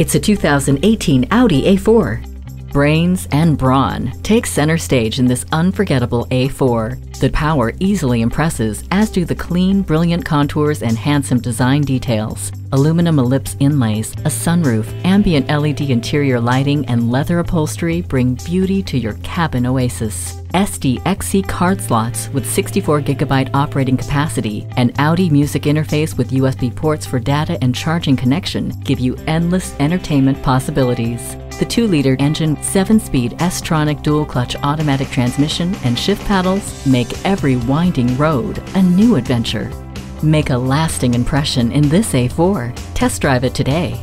It's a 2018 Audi A4. Brains and brawn take center stage in this unforgettable A4. The power easily impresses, as do the clean, brilliant contours and handsome design details. Aluminum ellipse inlays, a sunroof, ambient LED interior lighting, and leather upholstery bring beauty to your cabin oasis. SDXC card slots with 64 gigabyte operating capacity and Audi music interface with USB ports for data and charging connection give you endless entertainment possibilities. The 2 liter engine, 7 speed S Tronic dual clutch automatic transmission, and shift paddles make every winding road a new adventure. Make a lasting impression in this A4. Test drive it today.